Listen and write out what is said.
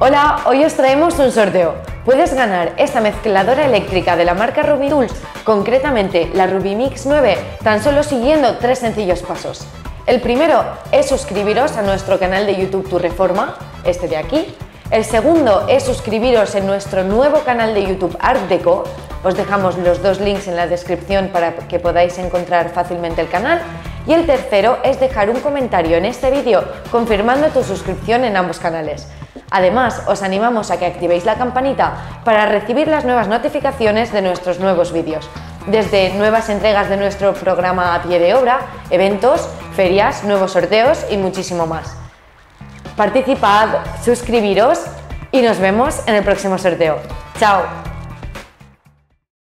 Hola, hoy os traemos un sorteo. Puedes ganar esta mezcladora eléctrica de la marca Ruby concretamente la Ruby Mix 9, tan solo siguiendo tres sencillos pasos. El primero es suscribiros a nuestro canal de YouTube Tu Reforma, este de aquí. El segundo es suscribiros en nuestro nuevo canal de YouTube Art Deco. Os dejamos los dos links en la descripción para que podáis encontrar fácilmente el canal. Y el tercero es dejar un comentario en este vídeo confirmando tu suscripción en ambos canales. Además, os animamos a que activéis la campanita para recibir las nuevas notificaciones de nuestros nuevos vídeos, desde nuevas entregas de nuestro programa a pie de obra, eventos, ferias, nuevos sorteos y muchísimo más. Participad, suscribiros y nos vemos en el próximo sorteo. ¡Chao!